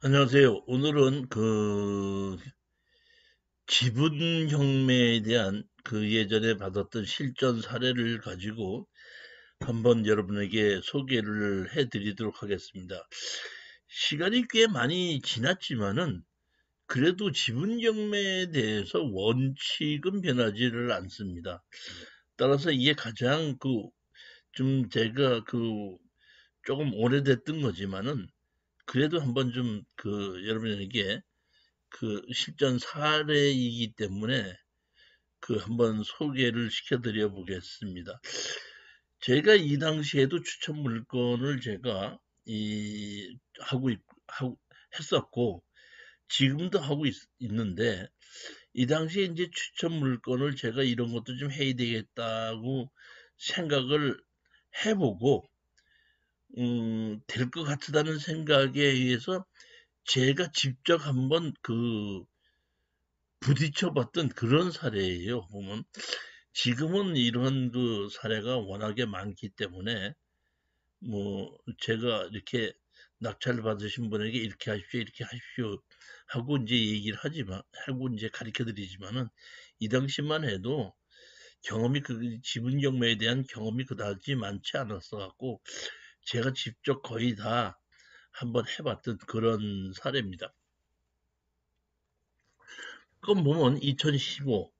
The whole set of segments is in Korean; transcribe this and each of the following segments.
안녕하세요. 오늘은 그 지분 혁명에 대한 그 예전에 받았던 실전 사례를 가지고 한번 여러분에게 소개를 해 드리도록 하겠습니다. 시간이 꽤 많이 지났지만은 그래도 지분 경매에 대해서 원칙은 변하지를 않습니다. 따라서 이게 가장 그 좀 제가 그 조금 오래됐던 거지만은 그래도 한번 좀 그 여러분에게 그 실전 사례이기 때문에 그 한번 소개를 시켜드려 보겠습니다. 제가 이 당시에도 추천 물건을 제가 이 하고, 있, 하고 했었고 지금도 하고 있, 있는데 이 당시에 이제 추천 물건을 제가 이런 것도 좀 해야 되겠다고 생각을 해보고 음, 될 것 같다는 생각에 의해서 제가 직접 한번 그 부딪혀 봤던 그런 사례예요. 보면 지금은 이런 그 사례가 워낙에 많기 때문에 뭐 제가 이렇게 낙찰 받으신 분에게 이렇게 하십시오, 이렇게 하십시오 하고 이제 얘기를 하지만 하고 이제 가르쳐 드리지만은 이 당시만 해도 경험이 그 지분 경매에 대한 경험이 그다지 많지 않았어 갖고 제가 직접 거의 다 한번 해봤던 그런 사례입니다. 그럼 보면 2015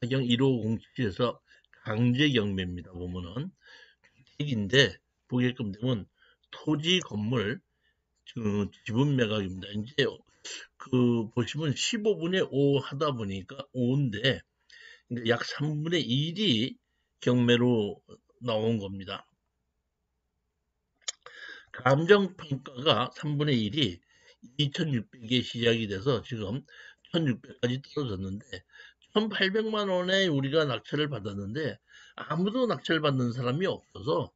사경 1507에서 강제 경매입니다. 보면은 주택인데 보게끔 되면 토지 건물 그 지분 매각입니다. 이제 그 보시면 15분의 5 하다 보니까 5인데 약 3분의 1이 경매로 나온 겁니다. 감정평가가 3분의 1이 2600에 시작이 돼서 지금 1600까지 떨어졌는데 1800만 원에 우리가 낙찰을 받았는데 아무도 낙찰 받는 사람이 없어서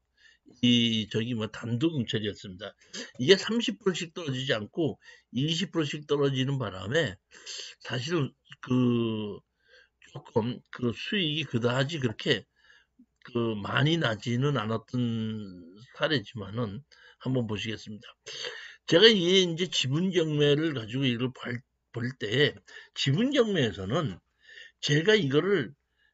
이 저기 뭐 단독 응찰이었습니다. 이게 30%씩 떨어지지 않고 20%씩 떨어지는 바람에 사실 그 조금 그 수익이 그다지 그렇게 그 많이 나지는 않았던 사례지만은 한번 보시겠습니다. 제가 이 이제 지분 경매를 가지고 이걸 볼 때 지분 경매에서는 제가 이거를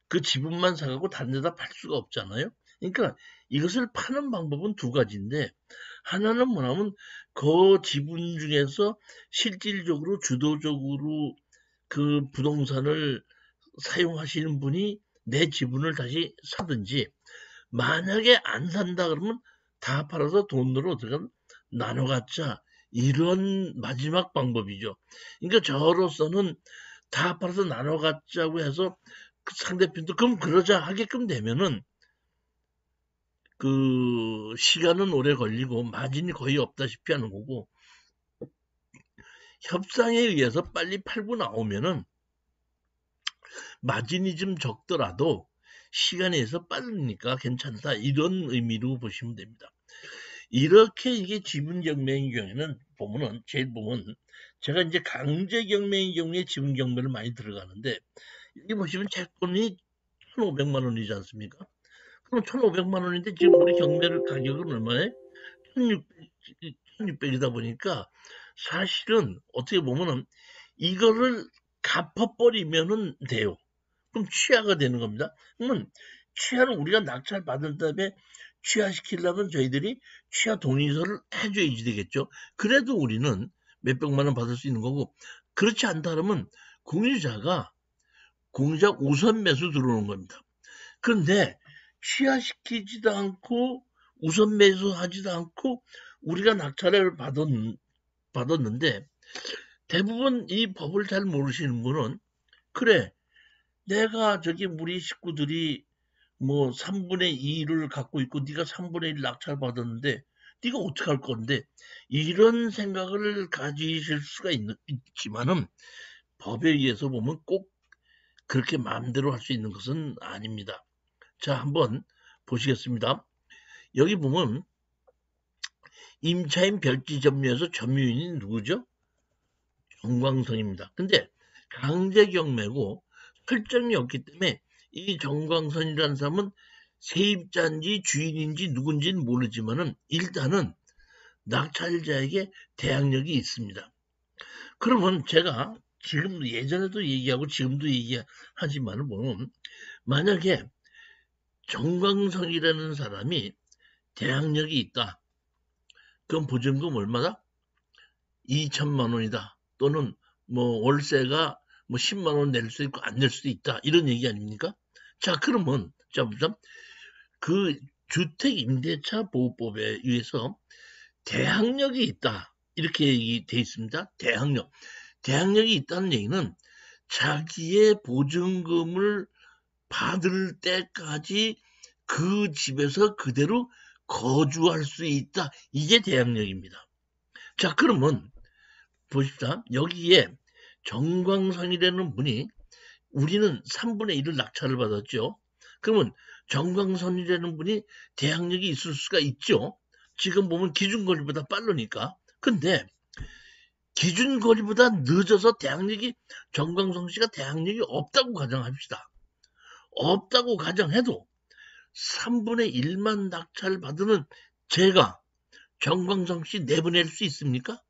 그 지분만 사가고 다른 데다 팔 수가 없잖아요. 그러니까 이것을 파는 방법은 두 가지인데 하나는 뭐냐면 그 지분 중에서 실질적으로 주도적으로 그 부동산을 사용하시는 분이 내 지분을 다시 사든지 만약에 안 산다 그러면 다 팔아서 돈으로 들어간 나눠 갖자 이런 마지막 방법이죠. 그러니까 저로서는 다 팔아서 나눠 갖자고 해서 그 상대편도 그럼 그러자 하게끔 되면은 그 시간은 오래 걸리고 마진이 거의 없다시피 하는 거고 협상에 의해서 빨리 팔고 나오면은 마진이 좀 적더라도 시간에 서 빠르니까 괜찮다. 이런 의미로 보시면 됩니다. 이렇게 이게 지분 경매인 경우에는 보면은 제일 보면 제가 이제 강제 경매인 경우에 지분 경매를 많이 들어가는데 여기 보시면 채권이 1,500만 원이지 않습니까? 그럼 1,500만 원인데 지금 우리 경매를 가격은 얼마에? 1,600, 1,600이다 보니까 사실은 어떻게 보면은 이거를 갚아버리면은 돼요. 그럼 취하가 되는 겁니다. 그러면 취하를 우리가 낙찰 받은 다음에 취하시키려면 저희들이 취하 동의서를 해줘야지 되겠죠. 그래도 우리는 몇백만 원 받을 수 있는 거고 그렇지 않다 그러면 공유자가 공유자 우선 매수 들어오는 겁니다. 그런데 취하시키지도 않고 우선 매수하지도 않고 우리가 낙찰을 받았, 받았는데 대부분 이 법을 잘 모르시는 분은 그래 내가 저기 우리 식구들이 뭐 3분의 2를 갖고 있고 네가 3분의 1 낙찰 받았는데 네가 어떻게 할 건데 이런 생각을 가지실 수가 있, 있지만은 법에 의해서 보면 꼭 그렇게 마음대로 할 수 있는 것은 아닙니다. 자 한번 보시겠습니다. 여기 보면 임차인 별지 점유에서 점유인이 누구죠? 정광선입니다. 근데 강제 경매고 설정이 없기 때문에 이 정광선이라는 사람은 세입자인지 주인인지 누군지는 모르지만은 일단은 낙찰자에게 대항력이 있습니다. 그러면 제가 지금 예전에도 얘기하고 지금도 얘기하지만 보면 만약에 정광성이라는 사람이 대항력이 있다. 그럼 보증금 얼마다? 2천만 원이다. 또는 뭐 월세가 뭐 10만 원 낼 수 있고 안 낼 수도 있다. 이런 얘기 아닙니까? 자, 그러면 자 보자. 그 주택 임대차 보호법에 의해서 대항력이 있다. 이렇게 돼 있습니다. 대항력. 대항력이 있다는 얘기는 자기의 보증금을 받을 때까지 그 집에서 그대로 거주할 수 있다. 이게 대항력입니다. 자, 그러면 보십시다. 여기에 정광선이라는 분이 우리는 3분의 1을 낙찰을 받았죠. 그러면 정광선이라는 분이 대항력이 있을 수가 있죠. 지금 보면 기준거리보다 빠르니까. 근데 기준거리보다 늦어서 대항력이 정광성 씨가 대항력이 없다고 가정합시다. 없다고 가정해도 3분의 1만 낙찰 받으면 제가 정광성 씨 내보낼 수 있습니까?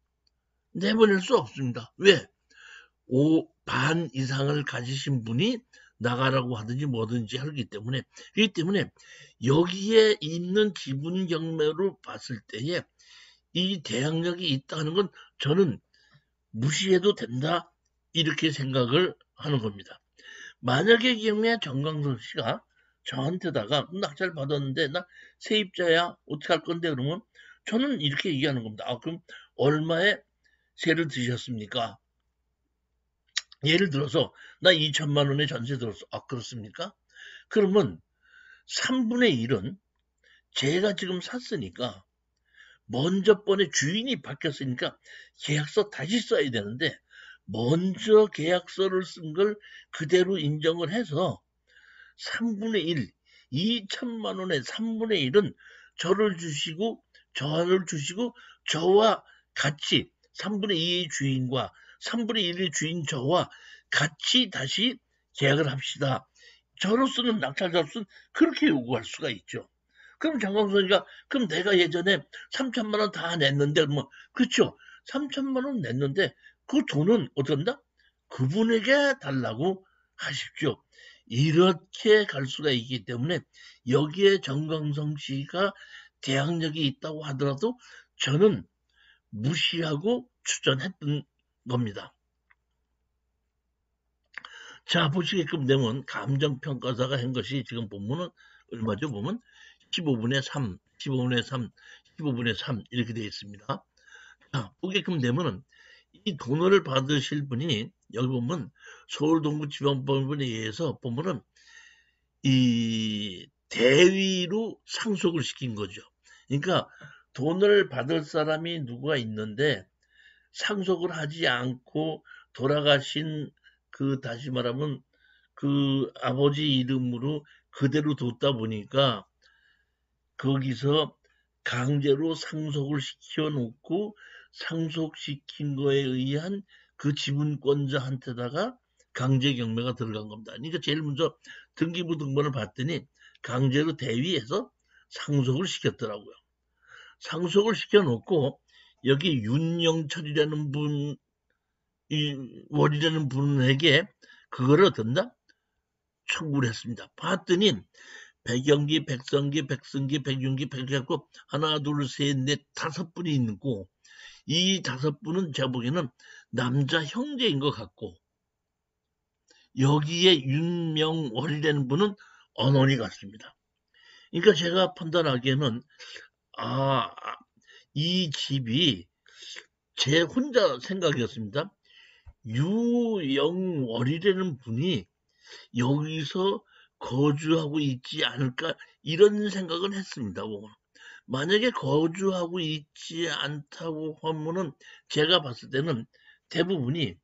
내보낼 수 없습니다. 왜? 5, 반 이상을 가지신 분이 나가라고 하든지 뭐든지 하기 때문에 그렇기 때문에 여기에 있는 기분 경매로 봤을 때에 이 대항력이 있다는 건 저는 무시해도 된다 이렇게 생각을 하는 겁니다. 만약의 경우에 정광선 씨가 저한테다가 낙찰 받았는데 나 세입자야 어떻게 할 건데 그러면 저는 이렇게 얘기하는 겁니다. 아 그럼 얼마에 세를 드셨습니까? 예를 들어서 나 2천만 원의 전세 들었어. 아 그렇습니까? 그러면 3분의 1은 제가 지금 샀으니까 먼저 번에 주인이 바뀌었으니까 계약서 다시 써야 되는데 먼저 계약서를 쓴 걸 그대로 인정을 해서 3분의 1, 2천만 원의 3분의 1은 저를 주시고 저를 주시고 저와 같이 3분의 2의 주인과 3분의 1의 주인 저와 같이 다시 계약을 합시다. 저로서는 낙찰자로서는 그렇게 요구할 수가 있죠. 그럼 장광선이가 그럼 내가 예전에 3천만 원 다 냈는데 뭐 그렇죠. 3천만 원 냈는데 그 돈은 어떤다? 그분에게 달라고 하십시오. 이렇게 갈 수가 있기 때문에 여기에 정광성 씨가 대항력이 있다고 하더라도 저는 무시하고 추천했던 겁니다. 자, 보시게끔 되면 감정평가사가 한 것이 지금 보면은 얼마죠? 보면 15분의 3, 15분의 3, 15분의 3 이렇게 되어 있습니다. 자, 보게끔 되면은 이 돈을 받으실 분이 여기 보면 서울동부지방법원에 의해서 보면은 이 대위로 상속을 시킨 거죠. 그러니까 돈을 받을 사람이 누가 있는데 상속을 하지 않고 돌아가신 그 다시 말하면 그 아버지 이름으로 그대로 뒀다 보니까 거기서 강제로 상속을 시켜 놓고 상속시킨 거에 의한 그 지분권자한테다가 강제 경매가 들어간 겁니다. 그러니까 제일 먼저 등기부 등본을 봤더니 강제로 대위해서 상속을 시켰더라고요. 상속을 시켜놓고 여기 윤영철이라는 분, 이 월이라는 분에게 그거를 어떤다? 청구를 했습니다. 봤더니 백영기, 백성기, 백승기, 백윤기, 백약고 하나, 둘, 셋, 넷, 다섯 분이 있고 이 다섯 분은 제가 보기에는 남자 형제인 것 같고 여기에 윤명월이라는 분은 언원이 같습니다. 그러니까 제가 판단하기에는 아, 이 집이 제 혼자 생각이었습니다. 유영월이라는 분이 여기서 거주하고 있지 않을까 이런 생각은 했습니다. 만약에 거주하고 있지 않다고 하면은 제가 봤을 때는 대부분이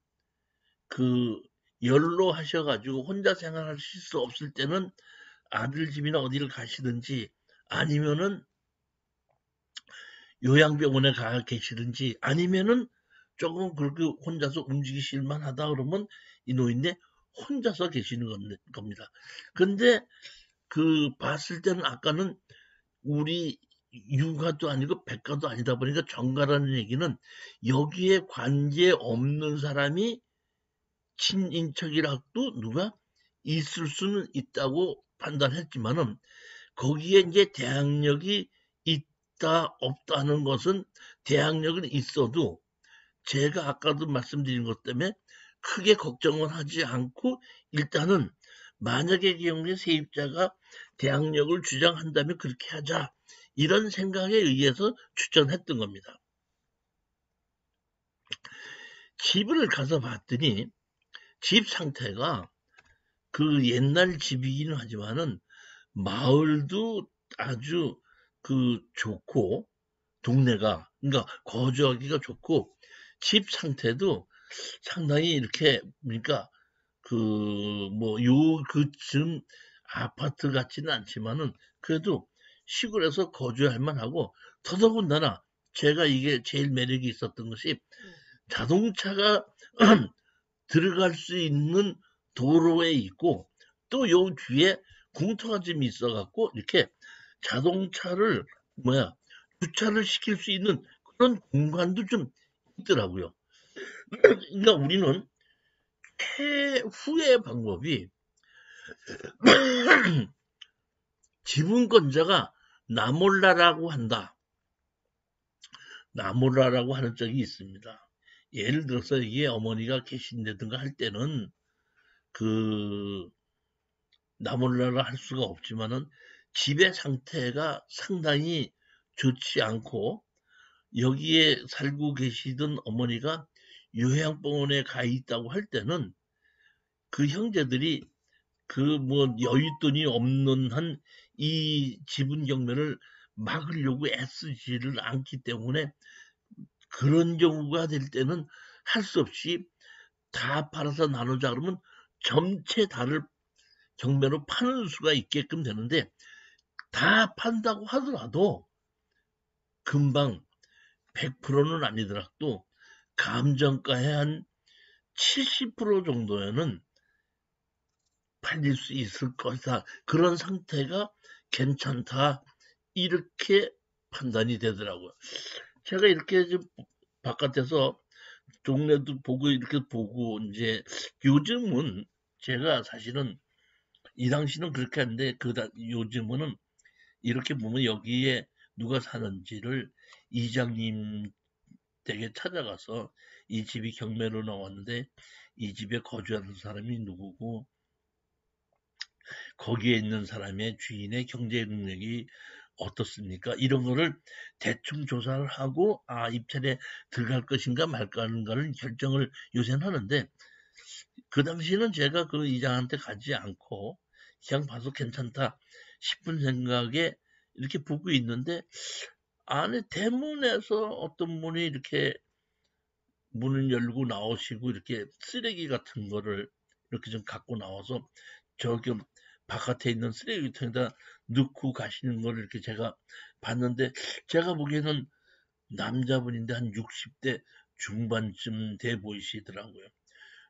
그 연로 하셔가지고 혼자 생활하실 수 없을 때는 아들 집이나 어디를 가시든지 아니면은 요양병원에 가 계시든지 아니면은 조금 그렇게 혼자서 움직이실만 하다 그러면 이 노인네 혼자서 계시는 겁니다. 근데 그 봤을 때는 아까는 우리 유가도 아니고 백가도 아니다 보니까 정가라는 얘기는 여기에 관계 없는 사람이 친인척이라도 누가 있을 수는 있다고 판단했지만은 거기에 이제 대항력이 있다 없다는 것은 대항력은 있어도 제가 아까도 말씀드린 것 때문에 크게 걱정을 하지 않고 일단은 만약의 경우에 세입자가 대항력을 주장한다면 그렇게 하자 이런 생각에 의해서 추천했던 겁니다. 집을 가서 봤더니 집 상태가 그 옛날 집이기는 하지만은 마을도 아주 그 좋고 동네가 그러니까 거주하기가 좋고 집 상태도 상당히 이렇게 그러니까 그 뭐 요 그쯤 아파트 같지는 않지만은 그래도 시골에서 거주할 만하고 더더군다나 제가 이게 제일 매력이 있었던 것이 자동차가 들어갈 수 있는 도로에 있고 또 요 뒤에 공터가 좀 있어 갖고 이렇게 자동차를 뭐야 주차를 시킬 수 있는 그런 공간도 좀 있더라고요. 그러니까 우리는 최후의 방법이 지분권자가 나몰라라고 한다. 나몰라라고 하는 적이 있습니다. 예를 들어서 이게 어머니가 계신다든가 할 때는 그 나몰라라 할 수가 없지만은 집의 상태가 상당히 좋지 않고 여기에 살고 계시던 어머니가 요양병원에 가 있다고 할 때는 그 형제들이 그 뭐 여윳돈이 없는 한 이 지분 경매를 막으려고 애쓰지를 않기 때문에 그런 경우가 될 때는 할 수 없이 다 팔아서 나누자 그러면 전체 다를 경매로 파는 수가 있게끔 되는데 다 판다고 하더라도 금방 100%는 아니더라도 감정가의 한 70% 정도에는 팔릴 수 있을 것이다. 그런 상태가 괜찮다. 이렇게 판단이 되더라고요. 제가 이렇게 좀 바깥에서 동네도 보고 이렇게 보고 이제 요즘은 제가 사실은 이 당시는 그렇게 했는데 그 요즘은 이렇게 보면 여기에 누가 사는지를 이장님 댁에 찾아가서 이 집이 경매로 나왔는데 이 집에 거주하는 사람이 누구고 거기에 있는 사람의 주인의 경제 능력이 어떻습니까? 이런 거를 대충 조사를 하고 아 입찰에 들어갈 것인가 말까 하는가를 결정을 요새는 하는데 그 당시에는 제가 그 이장한테 가지 않고 그냥 봐서 괜찮다 싶은 생각에 이렇게 보고 있는데 안에 대문에서 어떤 분이 이렇게 문을 열고 나오시고 이렇게 쓰레기 같은 거를 이렇게 좀 갖고 나와서 저기 바깥에 있는 쓰레기통에다 넣고 가시는 걸 이렇게 제가 봤는데 제가 보기에는 남자분인데 한 60대 중반쯤 돼 보이시더라고요.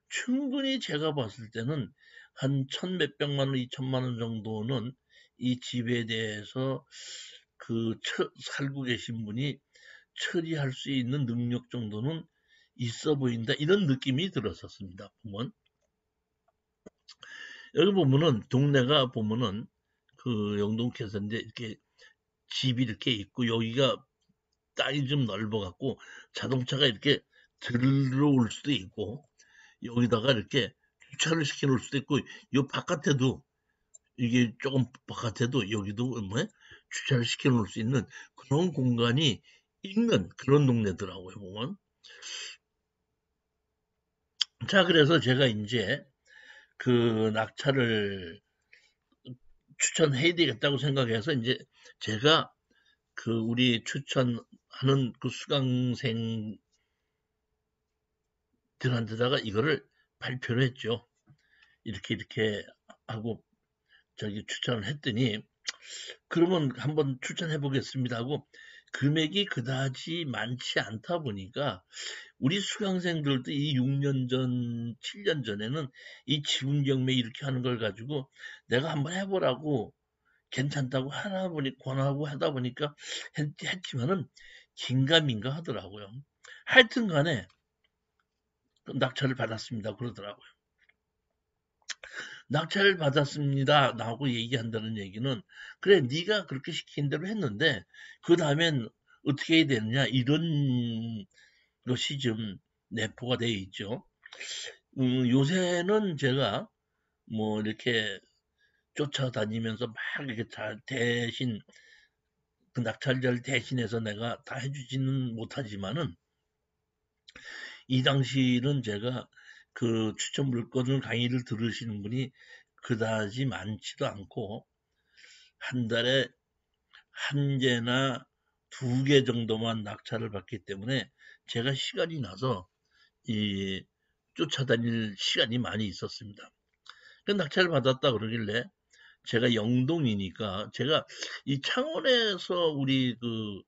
충분히 제가 봤을 때는 한 천 몇백만 원, 이천만 원 정도는 이 집에 대해서 그 처, 살고 계신 분이 처리할 수 있는 능력 정도는 있어 보인다. 이런 느낌이 들었었습니다. 보면. 여기 보면은 동네가 보면은 그 영동께서 이제 이렇게 집이 이렇게 있고 여기가 땅이 좀 넓어 갖고 자동차가 이렇게 들어올 수도 있고 여기다가 이렇게 주차를 시켜 놓을 수도 있고 요 바깥에도 이게 조금 바깥에도 여기도 뭐 주차를 시켜 놓을 수 있는 그런 공간이 있는 그런 동네더라고요 보면. 자 그래서 제가 이제 그 낙차를 추천해야 되겠다고 생각해서 이제 제가 그 우리 추천하는 그 수강생들한테다가 이거를 발표를 했죠. 이렇게 이렇게 하고 저기 추천을 했더니 그러면 한번 추천해 보겠습니다 하고 금액이 그다지 많지 않다 보니까 우리 수강생들도 이 6년 전, 7년 전에는 이 지분 경매 이렇게 하는 걸 가지고 내가 한번 해보라고 괜찮다고 하나 보니 권하고 하다 보니까 했, 했지만은 긴가민가 하더라고요. 하여튼 간에 그 낙찰을 받았습니다. 그러더라고요. 낙찰을 받았습니다. 라고 얘기한다는 얘기는 그래 네가 그렇게 시킨 대로 했는데 그 다음엔 어떻게 해야 되느냐 이런 것이 좀 내포가 되어 있죠. 음, 요새는 제가 뭐 이렇게 쫓아다니면서 막 이렇게 다 대신 그 낙찰자를 대신해서 내가 다 해주지는 못하지만은 이 당시는 제가 그 추천 물건 강의를 들으시는 분이 그다지 많지도 않고 한 달에 한 개나 두 개 정도만 낙찰을 받기 때문에 제가 시간이 나서 이 쫓아다닐 시간이 많이 있었습니다. 그 낙찰을 받았다 그러길래 제가 영동이니까 제가 이 창원에서 우리 그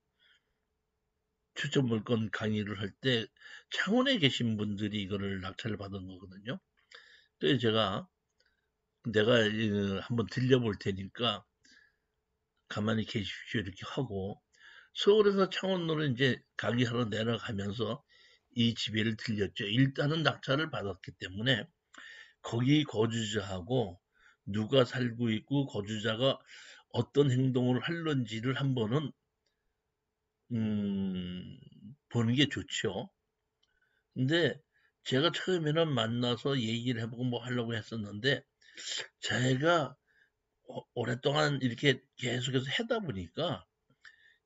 추천 물건 강의를 할 때 창원에 계신 분들이 이거를 낙찰을 받은 거거든요. 그래서 제가 내가 한번 들려볼 테니까 가만히 계십시오 이렇게 하고 서울에서 창원으로 이제 강의하러 내려가면서 이 집에를 들렸죠. 일단은 낙찰을 받았기 때문에 거기 거주자하고 누가 살고 있고 거주자가 어떤 행동을 할런지를 한번은 음, 보는 게 좋죠. 근데 제가 처음에는 만나서 얘기를 해보고 뭐 하려고 했었는데 제가 오랫동안 이렇게 계속해서 하다 보니까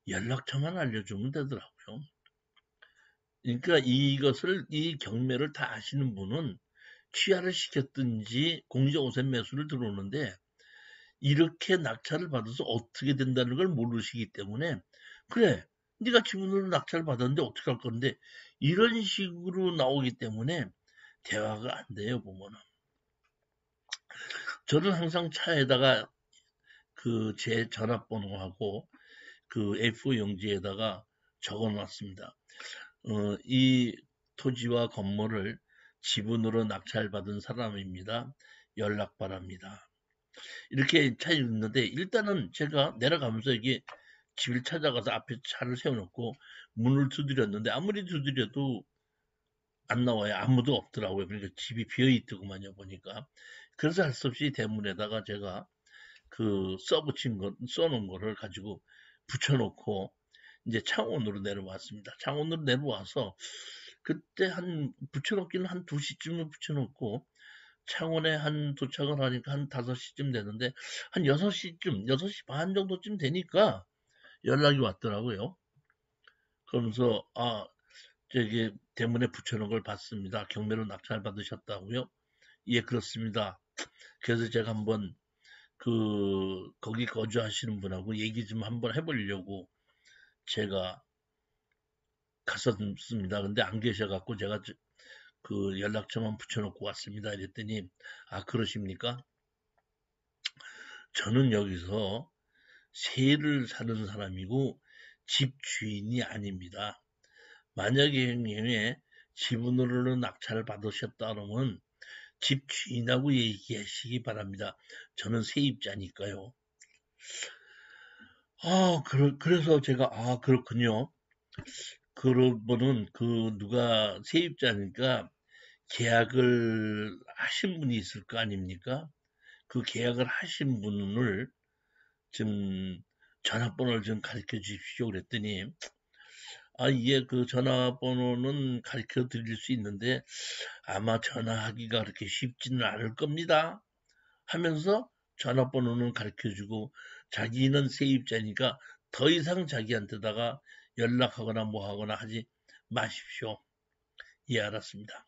연락처만 알려주면 되더라고요. 그러니까 이것을 이 경매를 다 아시는 분은 취하를 시켰든지 공시적 오센 매수를 들어오는데 이렇게 낙찰을 받아서 어떻게 된다는 걸 모르시기 때문에 그래 네가 지분으로 낙찰을 받았는데 어떻게 할 건데 이런 식으로 나오기 때문에 대화가 안 돼요 보면은 저는 항상 차에다가 그 제 전화번호하고 그 F 용지에다가 적어 놨습니다. 어, 이 토지와 건물을 지분으로 낙찰받은 사람입니다. 연락 바랍니다. 이렇게 차에 있는데 일단은 제가 내려가면서 이게 집을 찾아가서 앞에 차를 세워놓고 문을 두드렸는데 아무리 두드려도 안 나와요. 아무도 없더라고요. 그러니까 집이 비어있더구만요. 보니까. 그래서 할 수 없이 대문에다가 제가 그 써붙인 거, 써놓은 거를 가지고 붙여놓고 이제 창원으로 내려왔습니다. 창원으로 내려와서 그때 한 붙여놓기는 한 2시쯤에 붙여놓고 창원에 한 도착을 하니까 한 5시쯤 되는데 한 6시쯤, 6시 반 정도쯤 되니까 연락이 왔더라고요. 그러면서 아 저기 대문에 붙여놓은 걸 봤습니다. 경매로 낙찰 받으셨다고요? 예 그렇습니다. 그래서 제가 한번 그 거기 거주하시는 분하고 얘기 좀 한번 해보려고 제가 갔었습니다. 근데 안 계셔갖고 제가 그 연락처만 붙여놓고 왔습니다. 이랬더니 아 그러십니까? 저는 여기서 세를 사는 사람이고 집 주인이 아닙니다. 만약에 형님의 지분으로 낙찰을 받으셨다 그러면 집 주인하고 얘기하시기 바랍니다. 저는 세입자니까요. 아, 그러, 그래서 제가, 아, 그렇군요. 그러면은 그 누가 세입자니까 계약을 하신 분이 있을 거 아닙니까? 그 계약을 하신 분을 좀 전화번호를 좀 가르쳐 주십시오. 그랬더니 아, 예, 그 전화번호는 가르쳐 드릴 수 있는데 아마 전화하기가 그렇게 쉽지는 않을 겁니다. 하면서 전화번호는 가르쳐 주고 자기는 세입자니까 더 이상 자기한테다가 연락하거나 뭐 하거나 하지 마십시오. 예, 알았습니다.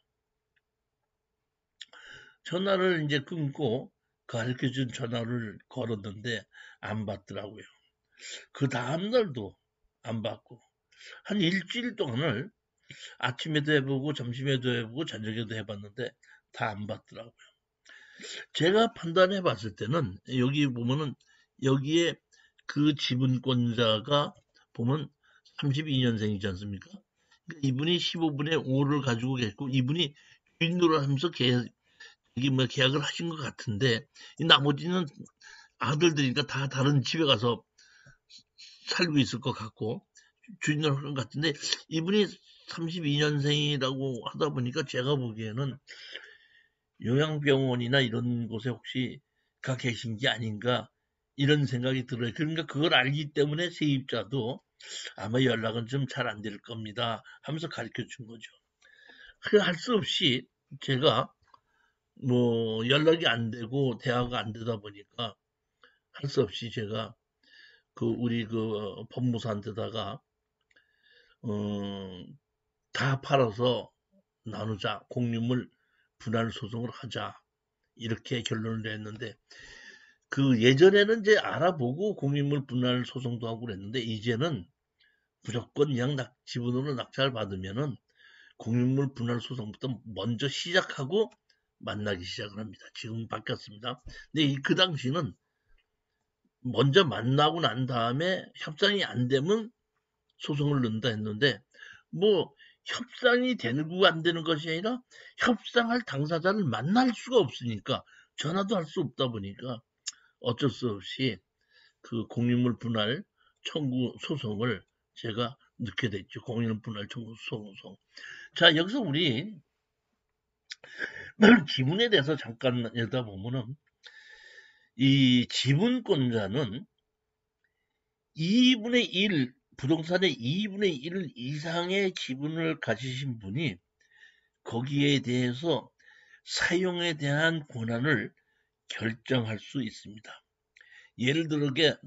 전화를 이제 끊고 가르쳐 준 전화를 걸었는데 안 받더라고요. 그 다음날도 안 받고 한 일주일 동안을 아침에도 해보고 점심에도 해보고 저녁에도 해봤는데 다 안 받더라고요. 제가 판단해 봤을 때는 여기 보면은 여기에 그 지분권자가 보면 32년생이지 않습니까? 그러니까 이분이 15분의 5를 가지고 계시고 이분이 주인으로 하면서 계약, 이게 뭐 계약을 하신 것 같은데 이 나머지는 아들들이니까 다 다른 집에 가서 살고 있을 것 같고 주인을 하는 것 같은데 이분이 32년생이라고 하다 보니까 제가 보기에는 요양병원이나 이런 곳에 혹시 가 계신 게 아닌가 이런 생각이 들어요. 그러니까 그걸 알기 때문에 세입자도 아마 연락은 좀 잘 안 될 겁니다 하면서 가르쳐 준 거죠. 할수 없이 제가 뭐 연락이 안 되고 대화가 안 되다 보니까 할 수 없이 제가 그 우리 그 법무사한테다가 어, 다 팔아서 나누자 공유물 분할 소송을 하자 이렇게 결론을 냈는데 그 예전에는 이제 알아보고 공유물 분할 소송도 하고 그랬는데 이제는 무조건 그냥 낙, 지분으로 낙찰 받으면은 공유물 분할 소송부터 먼저 시작하고 만나기 시작을 합니다. 지금 바뀌었습니다. 근데 그 당시는 먼저 만나고 난 다음에 협상이 안 되면 소송을 넣는다 했는데 뭐 협상이 되고 안 되는 것이 아니라 협상할 당사자를 만날 수가 없으니까 전화도 할 수 없다 보니까 어쩔 수 없이 그 공유물 분할 청구 소송을 제가 넣게 됐죠. 공유물 분할 청구 소송. 자, 여기서 우리 지분에 대해서 잠깐 여다 보면은 이 지분권자는 2분의 1, 부동산의 2분의 1 이상의 지분을 가지신 분이 거기에 대해서 사용에 대한 권한을 결정할 수 있습니다. 예를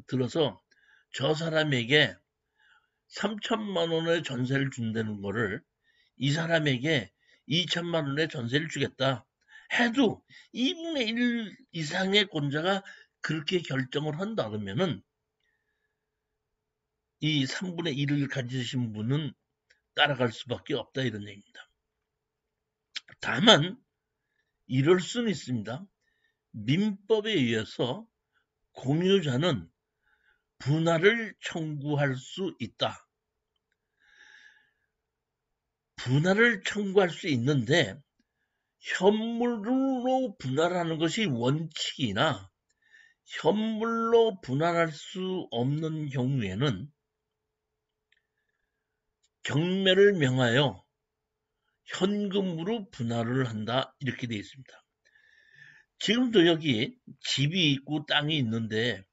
들어서 저 사람에게 3천만 원의 전세를 준다는 거를 이 사람에게 2천만 원의 전세를 주겠다 해도 2분의 1 이상의 권자가 그렇게 결정을 한다 그러면은 이 3분의 1을 가지신 분은 따라갈 수밖에 없다 이런 얘기입니다. 다만 이럴 수는 있습니다. 민법에 의해서 공유자는 분할을 청구할 수 있다. 분할을 청구할 수 있는데 현물로 분할하는 것이 원칙이나 현물로 분할할 수 없는 경우에는 경매를 명하여 현금으로 분할을 한다 이렇게 되어 있습니다. 지금도 여기 집이 있고 땅이 있는데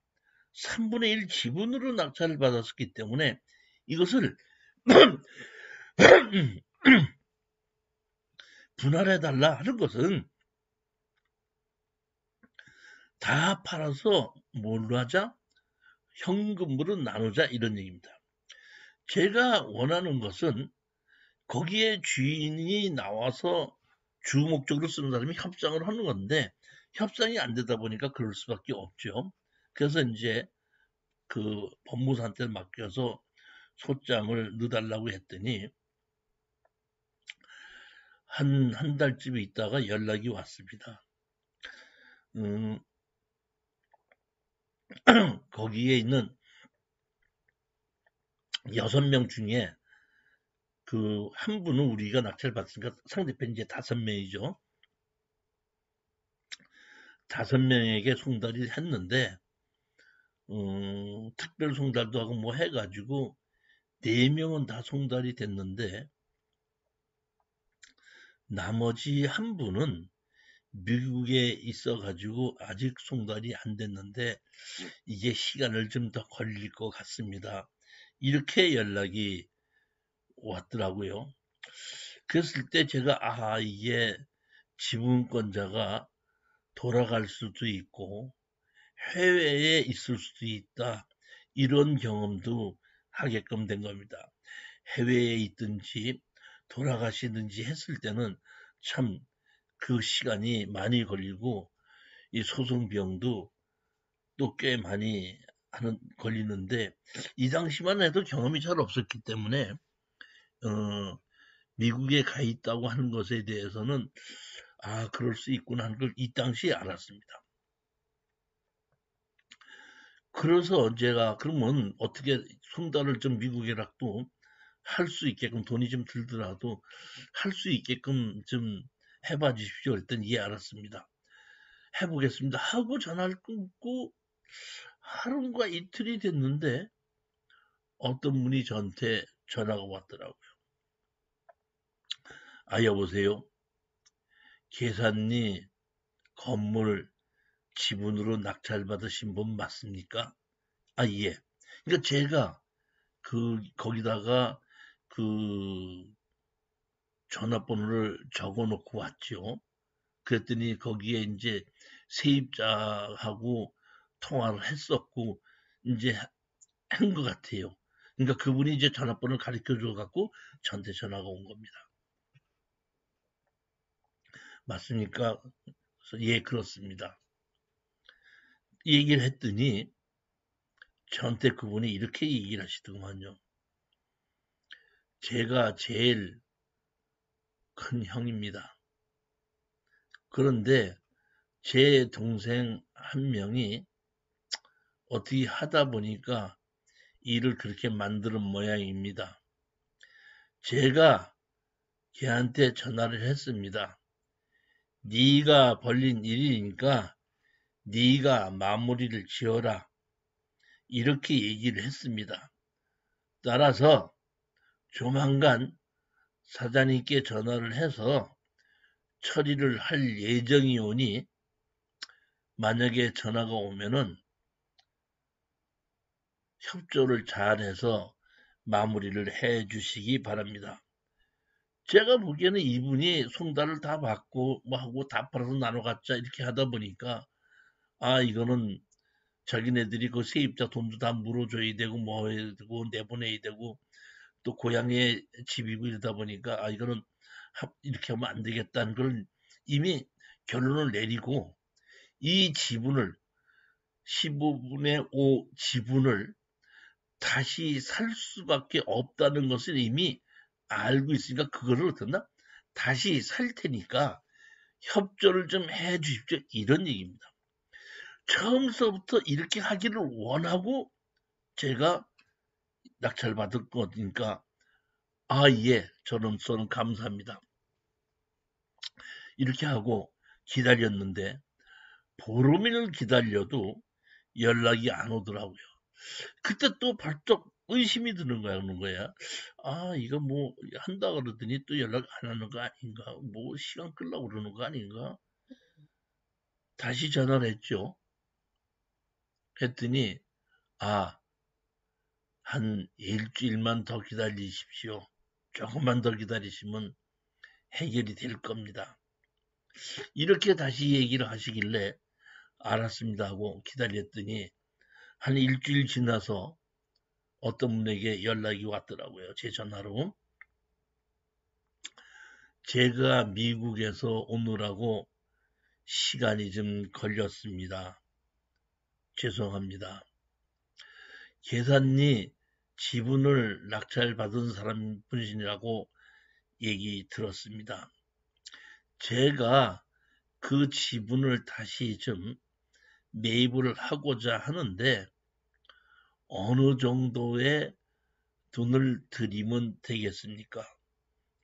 3분의 1 지분으로 낙찰을 받았었기 때문에 이것을 분할해달라 하는 것은 다 팔아서 뭘로 하자? 현금으로 나누자 이런 얘기입니다. 제가 원하는 것은 거기에 주인이 나와서 주 목적으로 쓰는 사람이 협상을 하는 건데 협상이 안 되다 보니까 그럴 수밖에 없죠. 그래서 이제 그 법무사한테 맡겨서 소장을 넣어달라고 했더니 한, 한 달쯤 있다가 연락이 왔습니다. 음, 거기에 있는 여섯 명 중에 그 한 분은 우리가 낙찰 받으니까 상대편 이제 다섯 명이죠. 다섯 명에게 송달이 했는데 음, 특별 송달도 하고 뭐 해가지고 네 명은 다 송달이 됐는데 나머지 한 분은 미국에 있어 가지고 아직 송달이 안 됐는데 이게 시간을 좀 더 걸릴 것 같습니다. 이렇게 연락이 왔더라고요. 그랬을 때 제가 아 이게 지분권자가 돌아갈 수도 있고 해외에 있을 수도 있다 이런 경험도 하게끔 된 겁니다. 해외에 있든지 돌아가시든지 했을 때는 참 그 시간이 많이 걸리고 이 소송 비용도 또 꽤 많이 하는 걸리는데 이 당시만 해도 경험이 잘 없었기 때문에 어, 미국에 가 있다고 하는 것에 대해서는 아 그럴 수 있구나 하는 걸 이 당시에 알았습니다. 그래서 제가 그러면 어떻게 송달을 좀 미국에라도 할 수 있게끔 돈이 좀 들더라도 할 수 있게끔 좀 해봐 주십시오. 그랬더니 예 알았습니다. 해보겠습니다. 하고 전화를 끊고 하루가 이틀이 됐는데 어떤 분이 저한테 전화가 왔더라고요. 아 여보세요. 계산리 건물 지분으로 낙찰받으신 분 맞습니까? 아 예. 그러니까 제가 그 거기다가 그 전화번호를 적어 놓고 왔죠. 그랬더니 거기에 이제 세입자하고 통화를 했었고 이제 한 것 같아요. 그러니까 그분이 이제 전화번호를 가르쳐 줘 갖고 저한테 전화가 온 겁니다. 맞습니까? 예, 그렇습니다. 얘기를 했더니 저한테 그분이 이렇게 얘기를 하시더만요. 제가 제일 큰 형입니다. 그런데 제 동생 한 명이 어떻게 하다 보니까 일을 그렇게 만드는 모양입니다. 제가 걔한테 전화를 했습니다. 네가 벌린 일이니까 네가 마무리를 지어라. 이렇게 얘기를 했습니다. 따라서 조만간 사장님께 전화를 해서 처리를 할 예정이 오니 만약에 전화가 오면은 협조를 잘해서 마무리를 해 주시기 바랍니다. 제가 보기에는 이분이 송달을 다 받고 뭐 하고 다 팔아서 나눠 갖자 이렇게 하다 보니까 아 이거는 자기네들이 그 세입자 돈도 다 물어줘야 되고 뭐 해야 되고 내보내야 되고 또 고향에 집이고 이러다 보니까 아 이거는 이렇게 하면 안 되겠다는 걸 이미 결론을 내리고 이 지분을 15분의 5 지분을 다시 살 수밖에 없다는 것을 이미 알고 있으니까 그거를 어떻나 다시 살 테니까 협조를 좀 해 주십시오. 이런 얘기입니다. 처음서부터 이렇게 하기를 원하고 제가 낙찰 받을 거니까 아, 예, 저는 저는 감사합니다. 이렇게 하고 기다렸는데 보름을 기다려도 연락이 안 오더라고요. 그때 또 발적 의심이 드는 거야, 그런 거야. 아, 이거 뭐 한다 그러더니 또 연락 안 하는 거 아닌가? 뭐 시간 끌려고 그러는 거 아닌가? 다시 전화를 했죠. 했더니 아, 한 일주일만 더 기다리십시오. 조금만 더 기다리시면 해결이 될 겁니다. 이렇게 다시 얘기를 하시길래 알았습니다 하고 기다렸더니 한 일주일 지나서 어떤 분에게 연락이 왔더라고요. 제 전화로. 제가 미국에서 오느라고 시간이 좀 걸렸습니다. 죄송합니다. 계산이 지분을 낙찰받은 사람 분이라고 얘기 들었습니다. 제가 그 지분을 다시 좀 매입을 하고자 하는데 어느 정도의 돈을 드리면 되겠습니까?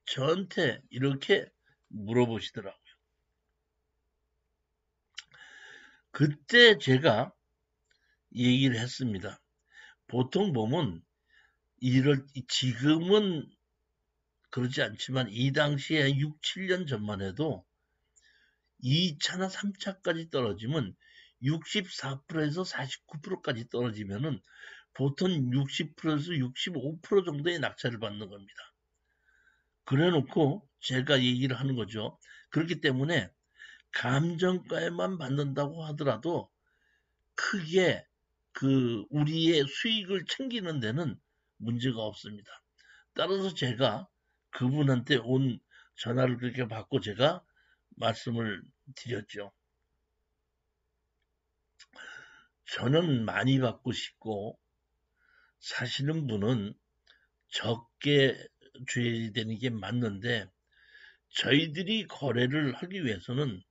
저한테 이렇게 물어보시더라고요. 그때 제가 얘기를 했습니다. 보통 보면 이럴 지금은 그러지 않지만 이 당시에 6, 7년 전만 해도 2차나 3차까지 떨어지면 64%에서 49%까지 떨어지면은 보통 60%에서 65% 정도의 낙찰을 받는 겁니다. 그래 놓고 제가 얘기를 하는 거죠. 그렇기 때문에 감정가에만 받는다고 하더라도 크게 그 우리의 수익을 챙기는 데는 문제가 없습니다. 따라서 제가 그분한테 온 전화를 그렇게 받고 제가 말씀을 드렸죠. 저는 많이 받고 싶고 사시는 분은 적게 줘야 되는 게 맞는데 저희들이 거래를 하기 위해서는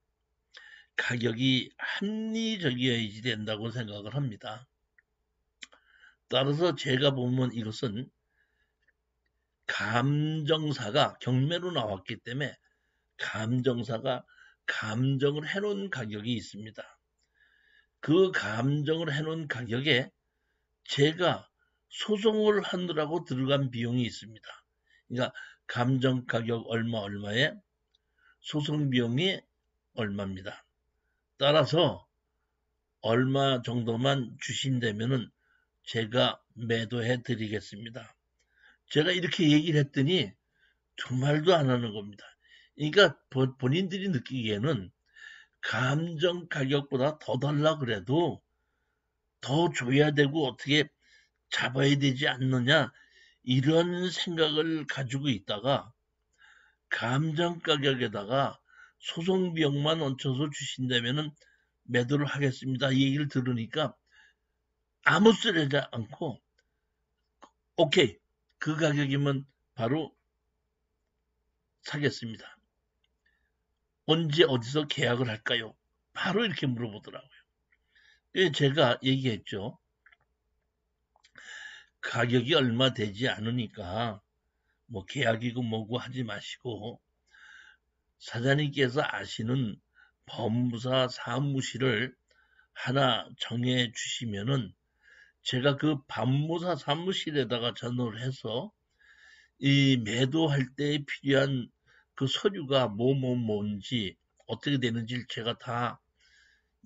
가격이 합리적이어야지 된다고 생각을 합니다. 따라서 제가 보면 이것은 감정사가 경매로 나왔기 때문에 감정사가 감정을 해놓은 가격이 있습니다. 그 감정을 해놓은 가격에 제가 소송을 하느라고 들어간 비용이 있습니다. 그러니까 감정 가격 얼마 얼마에 소송 비용이 얼마입니다. 따라서 얼마 정도만 주신다면은 제가 매도해 드리겠습니다. 제가 이렇게 얘기를 했더니 두 말도 안 하는 겁니다. 그러니까 본인들이 느끼기에는 감정 가격보다 더 달라 그래도 더 줘야 되고 어떻게 잡아야 되지 않느냐 이런 생각을 가지고 있다가 감정 가격에다가 소송 비용만 얹혀서 주신다면은 매도를 하겠습니다. 이 얘기를 들으니까 아무 쓰레지 않고 오케이 그 가격이면 바로 사겠습니다. 언제 어디서 계약을 할까요? 바로 이렇게 물어보더라고요. 제가 얘기했죠. 가격이 얼마 되지 않으니까 뭐 계약이고 뭐고 하지 마시고 사장님께서 아시는 법무사 사무실을 하나 정해 주시면은 제가 그 법무사 사무실에다가 전화를 해서 이 매도할 때 필요한 그 서류가 뭐 뭐 뭔지 어떻게 되는지 제가 다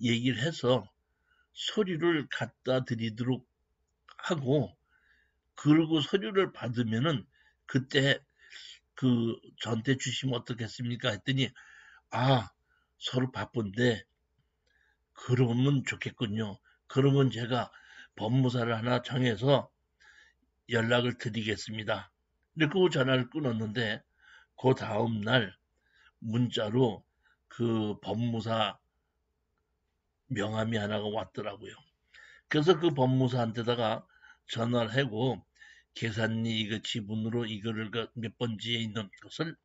얘기를 해서 서류를 갖다 드리도록 하고 그리고 서류를 받으면은 그때 그 전태 주시면 어떻겠습니까? 했더니 아 서로 바쁜데 그러면 좋겠군요. 그러면 제가 법무사를 하나 정해서 연락을 드리겠습니다. 이렇게 전화를 끊었는데 그 다음 날 문자로 그 법무사 명함이 하나가 왔더라고요. 그래서 그 법무사한테다가 전화를 하고 계산이 이거 지분으로 이거를 그몇 번지에 있는 것을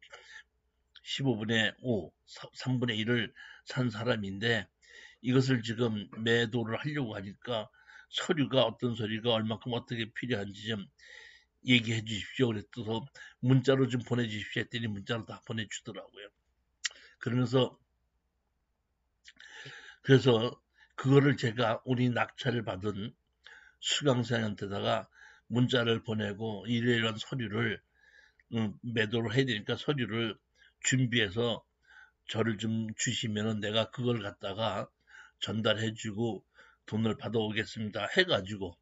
15분의 5, 3분의 1을 산 사람인데 이것을 지금 매도를 하려고 하니까 서류가 어떤 서류가 얼마큼 어떻게 필요한지 좀 얘기해 주십시오. 그랬더니 문자로 좀 보내주십시오 했더니 문자로 다 보내주더라고요. 그러면서 그래서 그거를 제가 우리 낙찰을 받은 수강생한테다가 문자를 보내고 이러이러한 서류를 음, 매도를 해야 되니까 서류를 준비해서 저를 좀 주시면은 내가 그걸 갖다가 전달해주고 돈을 받아오겠습니다. 해가지고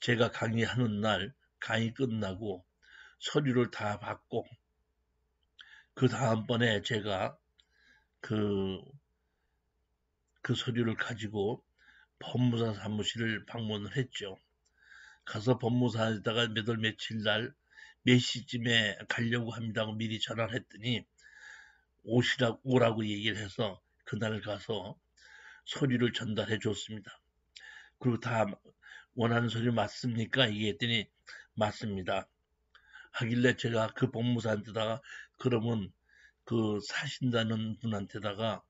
제가 강의하는 날 강의 끝나고 서류를 다 받고 그 다음번에 제가 그, 그 서류를 가지고 법무사 사무실을 방문을 했죠. 가서 법무사에다가 몇 월 며칠 날 몇 시쯤에 가려고 합니다고 미리 전화를 했더니 오시라고 오라고 얘기를 해서 그날 가서 서류를 전달해 줬습니다. 그리고 다 원하는 서류 맞습니까? 얘기했더니 맞습니다. 하길래 제가 그 법무사한테다가 그러면 그 사신다는 분한테다가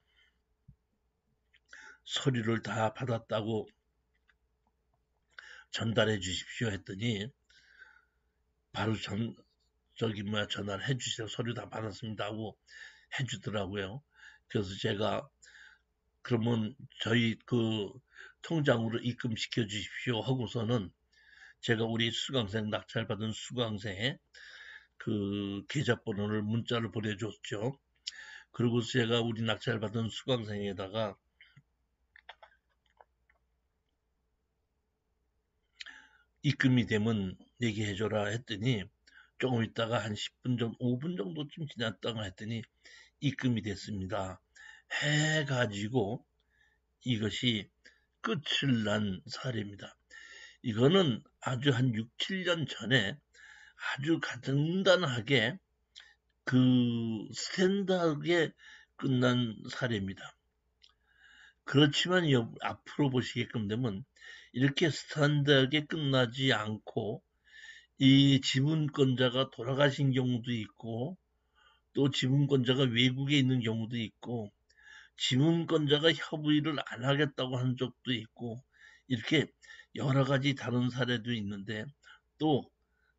서류를 다 받았다고 전달해 주십시오 했더니 바로 전 저기 뭐야 전화를 해 주세요 서류 다 받았습니다 하고 해 주더라고요 그래서 제가 그러면 저희 그 통장으로 입금시켜 주십시오 하고서는 제가 우리 수강생 낙찰받은 수강생의 그 계좌번호를 문자를 보내줬죠. 그리고 제가 우리 낙찰받은 수강생에다가 입금이 되면 얘기해줘라 했더니 조금 있다가 한 10분 정도, 5분 정도쯤 지났다가 했더니 입금이 됐습니다. 해가지고 이것이 끝을 난 사례입니다. 이거는 아주 한 6, 7년 전에 아주 간단하게 그 스탠다드하게 끝난 사례입니다. 그렇지만 앞으로 보시게끔 되면 이렇게 스탠다드하게 끝나지 않고 이 지분권자가 돌아가신 경우도 있고 또 지분권자가 외국에 있는 경우도 있고 지분권자가 협의를 안 하겠다고 하는 적도 있고 이렇게 여러 가지 다른 사례도 있는데 또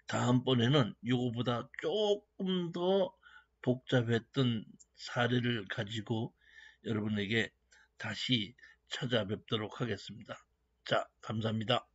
다음번에는 이거보다 조금 더 복잡했던 사례를 가지고 여러분에게 다시 찾아뵙도록 하겠습니다. 자, 감사합니다.